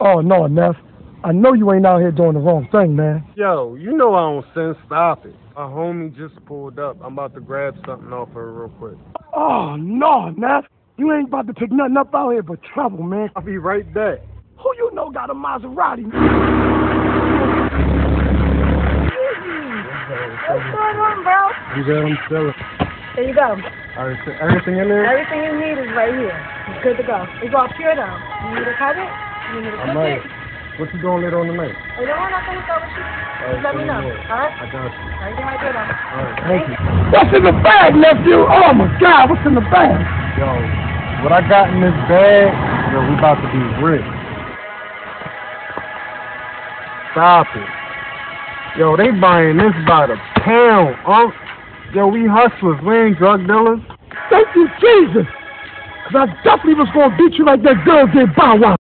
Oh, no, Neff. I know you ain't out here doing the wrong thing, man. Yo, you know I don't sin. Stop it. A homie just pulled up. I'm about to grab something off her real quick. Oh, no, Neff. You ain't about to pick nothing up out here but trouble, man. I'll be right back. Who you know got a Maserati? What's going on, bro? You good? I'm. There you go. Everything, everything in there? Everything you need is right here. It's good to go. It's all pure though. You need a cover? You need a I cook it? What you doing later on tonight? Oh, you don't want nothing to go with you? Just let me know. All right? I got you. Everything right there though. All right. Thank you. What's in the bag, nephew? Oh, my God. What's in the bag? Yo, what I got in this bag, yo, we about to be rich. Stop it. Yo, they buying this by the pound. Um, yo, we hustlers. We ain't drug dealers. Thank you, Jesus. Because I definitely was going to beat you like that girl did Bow Wow.